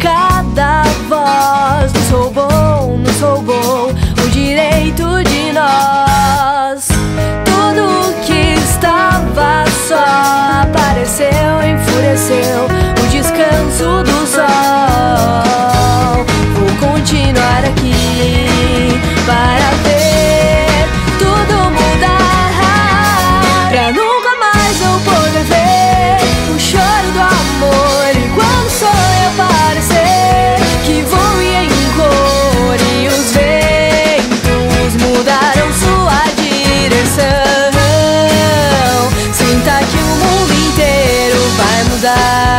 cada voz nos roubou, nos roubou o direito de nós. Tudo que estava só apareceu, enfureceu o descanso do sol. Vou continuar aqui para ver tudo mudar. Pra não eyes